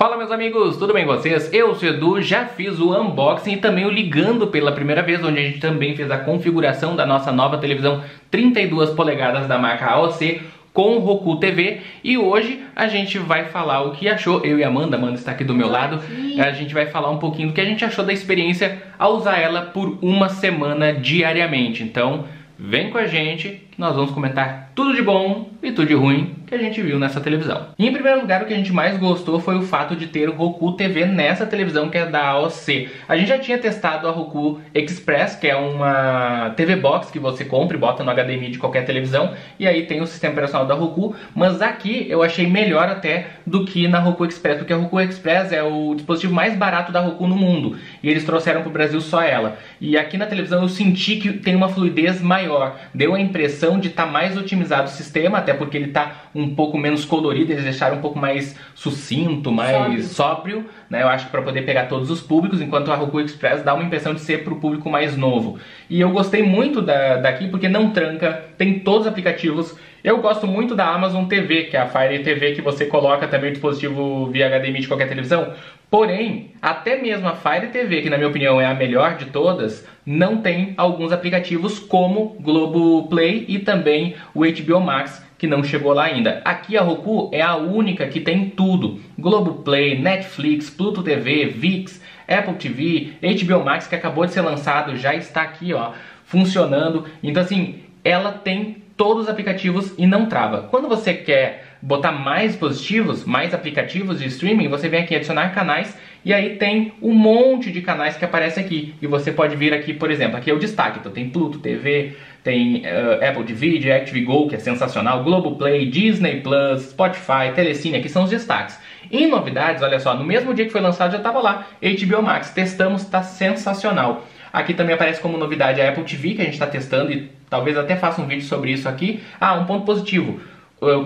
Fala meus amigos, tudo bem com vocês? Eu sou o Edu, já fiz o unboxing e também o ligando pela primeira vez, onde a gente também fez a configuração da nossa nova televisão 32 polegadas da marca AOC com Roku TV e hoje a gente vai falar o que achou, eu e a Amanda, Amanda está aqui do meu lado, a gente vai falar um pouquinho do que a gente achou da experiência ao usar ela por uma semana diariamente, então vem com a gente nós vamos comentar tudo de bom e tudo de ruim que a gente viu nessa televisão. E em primeiro lugar, o que a gente mais gostou foi o fato de ter o Roku TV nessa televisão que é da AOC. A gente já tinha testado a Roku Express, que é uma TV Box que você compra e bota no HDMI de qualquer televisão, e aí tem o sistema operacional da Roku, mas aqui eu achei melhor até do que na Roku Express, porque a Roku Express é o dispositivo mais barato da Roku no mundo, e eles trouxeram para o Brasil só ela. E aqui na televisão eu senti que tem uma fluidez maior, deu a impressão de estar tá mais otimizado o sistema, até porque ele está um pouco menos colorido, eles deixaram um pouco mais sucinto, mais sóbrio, sóbrio né? Eu acho que para poder pegar todos os públicos, enquanto a Roku Express dá uma impressão de ser para o público mais novo. E eu gostei muito da, daqui porque não tranca, tem todos os aplicativos. Eu gosto muito da Amazon TV, que é a Fire TV que você coloca também o dispositivo via HDMI de qualquer televisão. Porém, até mesmo a Fire TV, que na minha opinião é a melhor de todas, não tem alguns aplicativos como Globo Play e também o HBO Max, que não chegou lá ainda. Aqui a Roku é a única que tem tudo. Globoplay, Netflix, Pluto TV, VIX, Apple TV, HBO Max que acabou de ser lançado, já está aqui, ó, funcionando. Então assim, ela tem todos os aplicativos e não trava. Quando você quer botar mais dispositivos, mais aplicativos de streaming, você vem aqui adicionar canais e aí tem um monte de canais que aparece aqui. E você pode vir aqui, por exemplo, aqui é o destaque. Então tem Pluto TV, tem uh, Apple TV, Active Go, que é sensacional, Globoplay, Disney Plus, Spotify, Telecine, aqui são os destaques. Em novidades, olha só, no mesmo dia que foi lançado já estava lá, HBO Max, testamos, está sensacional. Aqui também aparece como novidade a Apple TV, que a gente está testando e talvez até faça um vídeo sobre isso aqui. Ah, um ponto positivo.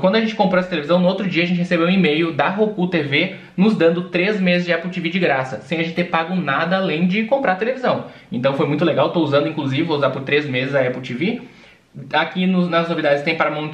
Quando a gente comprou essa televisão, no outro dia a gente recebeu um e-mail da Roku TV nos dando 3 meses de Apple TV de graça, sem a gente ter pago nada além de comprar a televisão. Então foi muito legal, estou usando inclusive, vou usar por 3 meses a Apple TV. Aqui nas novidades tem Paramount,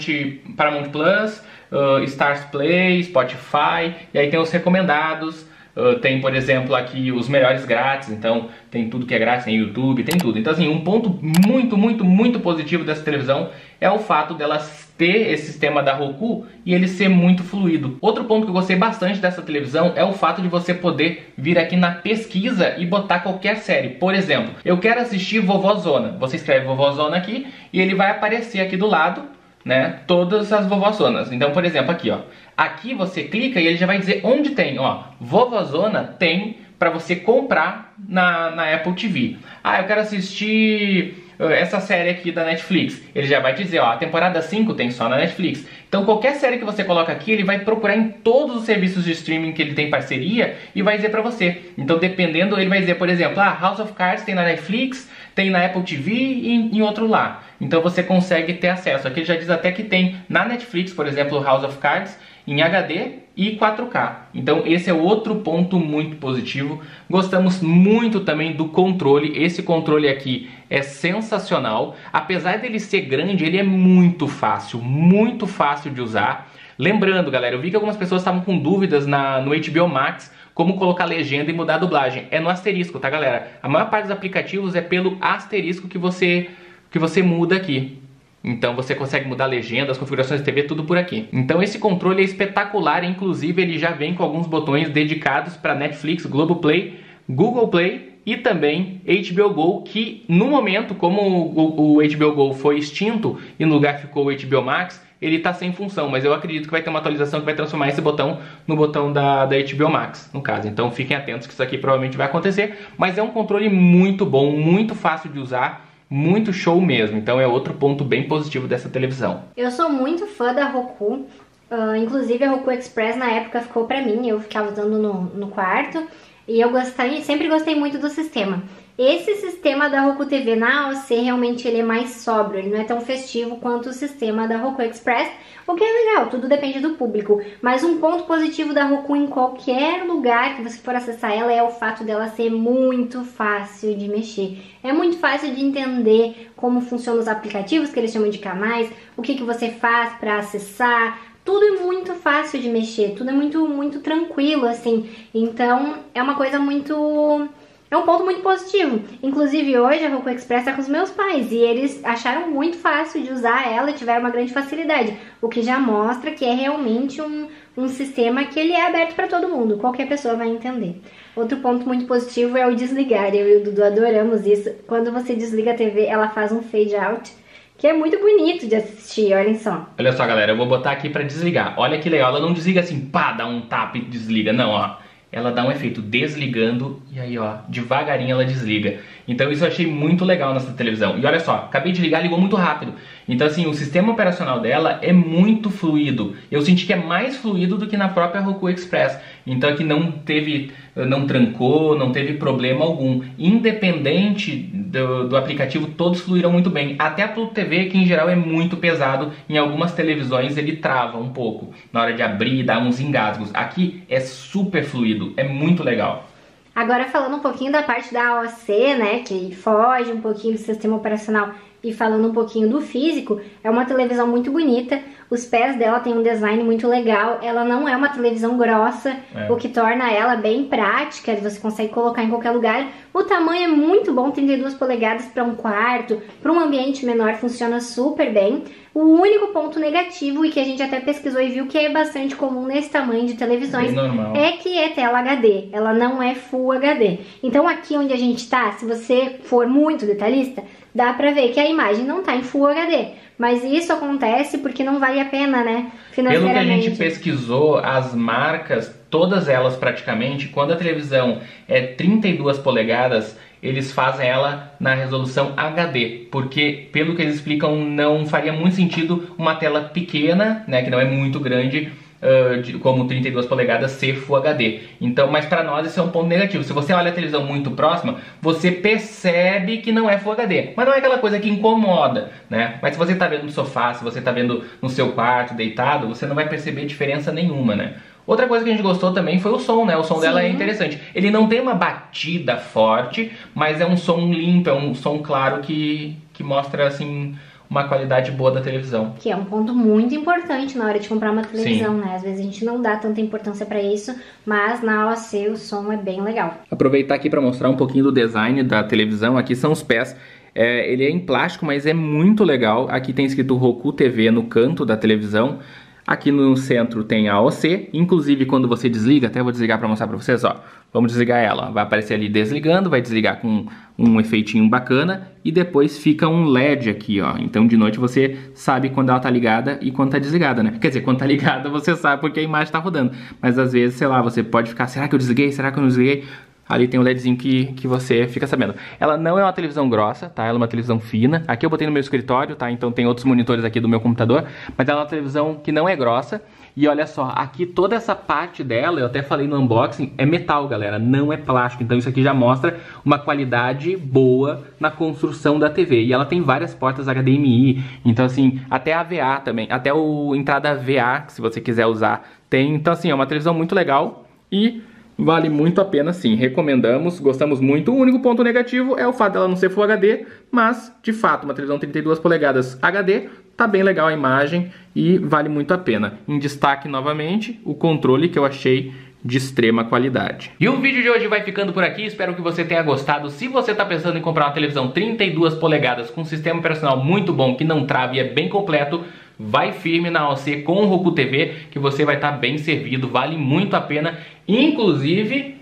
Paramount Plus, uh, Stars Play, Spotify, e aí tem os recomendados, Uh, tem, por exemplo, aqui os melhores grátis, então tem tudo que é grátis, tem YouTube, tem tudo. Então, assim, um ponto muito, muito, muito positivo dessa televisão é o fato dela ter esse sistema da Roku e ele ser muito fluido. Outro ponto que eu gostei bastante dessa televisão é o fato de você poder vir aqui na pesquisa e botar qualquer série. Por exemplo, eu quero assistir Vovozona. Você escreve Vovozona aqui e ele vai aparecer aqui do lado né, todas as vovozonas. Então, por exemplo, aqui, ó. Aqui você clica e ele já vai dizer onde tem, ó. Vovozona tem para você comprar na, na Apple TV. Ah, eu quero assistir essa série aqui da Netflix. Ele já vai dizer, ó, a temporada 5 tem só na Netflix. Então qualquer série que você coloca aqui, ele vai procurar em todos os serviços de streaming que ele tem parceria e vai dizer para você. Então dependendo, ele vai dizer, por exemplo, ah, House of Cards tem na Netflix, tem na Apple TV e em outro lá. Então você consegue ter acesso. Aqui ele já diz até que tem na Netflix, por exemplo, House of Cards em HD e 4K. Então esse é outro ponto muito positivo. Gostamos muito também do controle. Esse controle aqui é sensacional. Apesar dele ser grande, ele é muito fácil, muito fácil de usar. Lembrando, galera, eu vi que algumas pessoas estavam com dúvidas na, no HBO Max como colocar legenda e mudar a dublagem. É no asterisco, tá, galera? A maior parte dos aplicativos é pelo asterisco que você que você muda aqui. Então você consegue mudar legenda, as configurações de TV, tudo por aqui. Então esse controle é espetacular, inclusive ele já vem com alguns botões dedicados para Netflix, Globoplay, Google Play e também HBO Go, que no momento, como o, HBO Go foi extinto e no lugar ficou o HBO Max, ele está sem função, mas eu acredito que vai ter uma atualização que vai transformar esse botão no botão da, da HBO Max, no caso. Então fiquem atentos que isso aqui provavelmente vai acontecer, mas é um controle muito bom, muito fácil de usar, muito show mesmo. Então é outro ponto bem positivo dessa televisão. Eu sou muito fã da Roku. Uh, inclusive a Roku Express na época ficou pra mim, eu ficava usando no, no quarto. E eu gostei, sempre gostei muito do sistema. Esse sistema da Roku TV na AOC realmente ele é mais sóbrio, ele não é tão festivo quanto o sistema da Roku Express, o que é legal, tudo depende do público. Mas um ponto positivo da Roku em qualquer lugar que você for acessar ela é o fato dela ser muito fácil de mexer. É muito fácil de entender como funcionam os aplicativos que eles chamam de canais, o que, que você faz para acessar, tudo é muito fácil de mexer, tudo é muito, muito tranquilo, assim. Então, é uma coisa muito é um ponto muito positivo. Inclusive, hoje a Roku Express está com os meus pais e eles acharam muito fácil de usar ela tiveram uma grande facilidade, o que já mostra que é realmente um, um sistema que ele é aberto para todo mundo, qualquer pessoa vai entender. Outro ponto muito positivo é o desligar. Eu e o Dudu adoramos isso. Quando você desliga a TV, ela faz um fade out que é muito bonito de assistir, olhem só. Olha só, galera, eu vou botar aqui para desligar. Olha que legal, ela não desliga assim, pá, dá um tap e desliga, não, ó ela dá um efeito desligando e aí ó, devagarinho ela desliga. Então isso eu achei muito legal nessa televisão. E olha só, acabei de ligar, ligou muito rápido. Então assim, o sistema operacional dela é muito fluido. Eu senti que é mais fluido do que na própria Roku Express. Então aqui não teve, não trancou, não teve problema algum. Independente do, do aplicativo, todos fluíram muito bem. Até a Pluto TV, que em geral é muito pesado, em algumas televisões ele trava um pouco. Na hora de abrir, dá uns engasgos. Aqui é super fluido, é muito legal. Agora falando um pouquinho da parte da AOC, né, que foge um pouquinho do sistema operacional e falando um pouquinho do físico, é uma televisão muito bonita. Os pés dela têm um design muito legal. Ela não é uma televisão grossa, é. o que torna ela bem prática. Você consegue colocar em qualquer lugar. O tamanho é muito bom, 32 polegadas para um quarto, para um ambiente menor funciona super bem. O único ponto negativo, e que a gente até pesquisou e viu que é bastante comum nesse tamanho de televisões, é que é tela HD. Ela não é Full HD. Então aqui onde a gente está, se você for muito detalhista, dá pra ver que a imagem não tá em Full HD. Mas isso acontece porque não vale a pena, né? Pelo que a gente pesquisou, as marcas, todas elas praticamente, quando a televisão é 32 polegadas, eles fazem ela na resolução HD, porque pelo que eles explicam, não faria muito sentido uma tela pequena, né, que não é muito grande, uh, de, como 32 polegadas ser Full HD. Então, mas para nós isso é um ponto negativo. Se você olha a televisão muito próxima, você percebe que não é Full HD, mas não é aquela coisa que incomoda, né? Mas se você está vendo no sofá, se você está vendo no seu quarto deitado, você não vai perceber diferença nenhuma, né? Outra coisa que a gente gostou também foi o som, né? O som Sim. dela é interessante. Ele não tem uma batida forte, mas é um som limpo, é um som claro que, que mostra assim uma qualidade boa da televisão. Que é um ponto muito importante na hora de comprar uma televisão, Sim. né? Às vezes a gente não dá tanta importância para isso, mas na OAC o som é bem legal. Aproveitar aqui para mostrar um pouquinho do design da televisão. Aqui são os pés. É, ele é em plástico, mas é muito legal. Aqui tem escrito Roku TV no canto da televisão. Aqui no centro tem a OC, inclusive quando você desliga, até vou desligar para mostrar para vocês, ó. Vamos desligar ela, vai aparecer ali desligando, vai desligar com um efeitinho bacana e depois fica um LED aqui, ó. Então de noite você sabe quando ela tá ligada e quando tá desligada, né? Quer dizer, quando tá ligada você sabe porque a imagem tá rodando, mas às vezes, sei lá, você pode ficar, será que eu desliguei? Será que eu não desliguei? Ali tem um LEDzinho que, que você fica sabendo. Ela não é uma televisão grossa, tá? Ela é uma televisão fina. Aqui eu botei no meu escritório, tá? Então tem outros monitores aqui do meu computador, mas ela é uma televisão que não é grossa. E olha só, aqui toda essa parte dela, eu até falei no unboxing, é metal, galera, não é plástico. Então isso aqui já mostra uma qualidade boa na construção da TV. E ela tem várias portas HDMI, então assim, até a VA também, até o entrada VA, se você quiser usar, tem. Então assim, é uma televisão muito legal e vale muito a pena sim, recomendamos, gostamos muito. O único ponto negativo é o fato dela não ser Full HD, mas de fato, uma televisão 32 polegadas HD, tá bem legal a imagem e vale muito a pena. Em destaque novamente, o controle que eu achei de extrema qualidade. E o vídeo de hoje vai ficando por aqui, espero que você tenha gostado. Se você está pensando em comprar uma televisão 32 polegadas com um sistema operacional muito bom, que não trava e é bem completo, vai firme na OC com o Roku TV que você vai estar tá bem servido, vale muito a pena. Inclusive,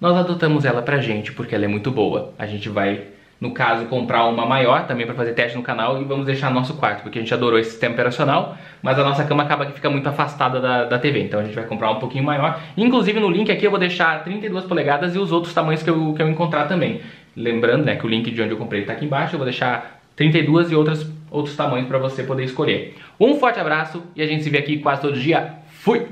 nós adotamos ela pra gente porque ela é muito boa. A gente vai, no caso, comprar uma maior também para fazer teste no canal e vamos deixar nosso quarto, porque a gente adorou esse sistema operacional, mas a nossa cama acaba que fica muito afastada da, da TV, então a gente vai comprar um pouquinho maior. Inclusive no link aqui eu vou deixar 32 polegadas e os outros tamanhos que eu, que eu encontrar também. Lembrando né, que o link de onde eu comprei está aqui embaixo, eu vou deixar 32 e outras, outros tamanhos para você poder escolher. Um forte abraço e a gente se vê aqui quase todo dia. Fui!